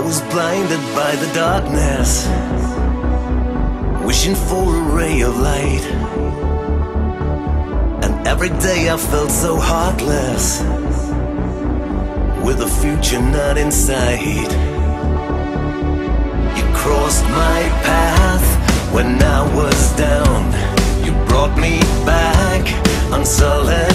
I was blinded by the darkness, wishing for a ray of light. And every day I felt so heartless, with a future not in sight. You crossed my path when I was down. You brought me back on solid